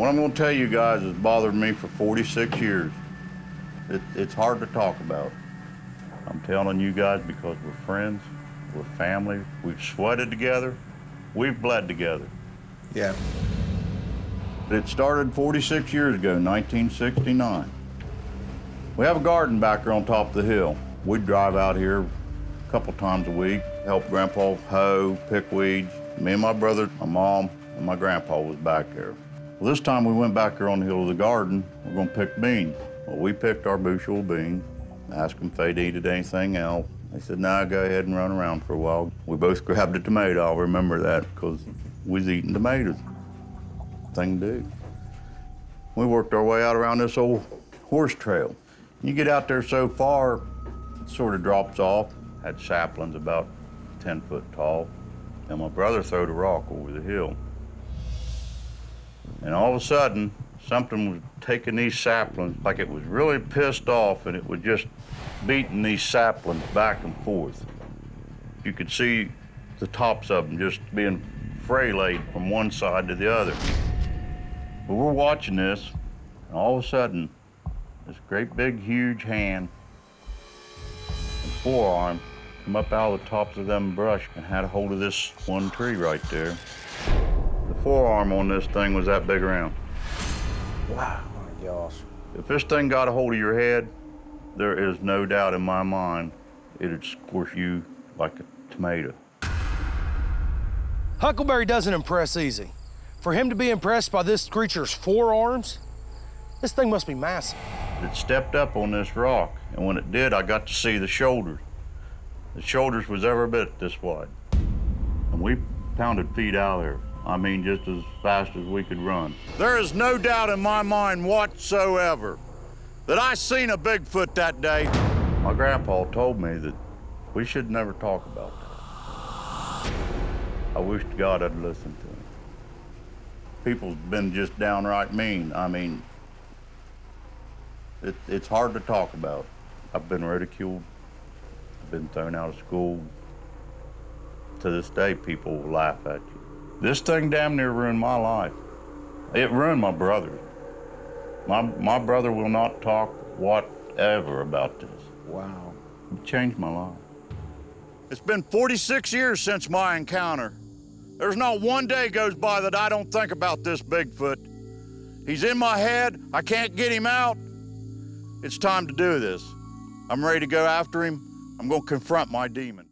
What I'm going to tell you guys has bothered me for 46 years. It, it's hard to talk about. I'm telling you guys because we're friends, we're family, we've sweated together, we've bled together. Yeah. It started 46 years ago, 1969. We have a garden back here on top of the hill. We'd drive out here a couple times a week, help Grandpa hoe, pick weeds. Me and my brother, my mom, and my grandpa was back there. Well, this time we went back here on the hill of the garden. We're gonna pick beans. Well, we picked our bushel of beans, asked them if they'd eaten anything else. They said, nah, go ahead and run around for a while. We both grabbed a tomato, I'll remember that, because we was eating tomatoes. Thing to do. We worked our way out around this old horse trail. You get out there so far, it sort of drops off. Had saplings about 10 foot tall. And my brother threw a rock over the hill. And all of a sudden, something was taking these saplings like it was really pissed off and it was just beating these saplings back and forth. You could see the tops of them just being fraylaid from one side to the other. But we're watching this, and all of a sudden, this great big huge hand and forearm come up out of the tops of them brush and had a hold of this one tree right there. The forearm on this thing was that big around. Wow. My gosh. If this thing got a hold of your head, there is no doubt in my mind it'd squish you like a tomato. Huckleberry doesn't impress easy. For him to be impressed by this creature's forearms, this thing must be massive. It stepped up on this rock, and when it did, I got to see the shoulders. The shoulders was every bit this wide. And we pounded feet out of there. I mean, just as fast as we could run. There is no doubt in my mind whatsoever that I seen a Bigfoot that day. My grandpa told me that we should never talk about that. I wish to God I'd listened to him. People's been just downright mean. I mean, it, it's hard to talk about. I've been ridiculed, I've been thrown out of school. To this day, people will laugh at you. This thing damn near ruined my life. It ruined my brother. My, my brother will not talk whatever about this. Wow. It changed my life. It's been 46 years since my encounter. There's not one day goes by that I don't think about this Bigfoot. He's in my head. I can't get him out. It's time to do this. I'm ready to go after him. I'm going to confront my demon.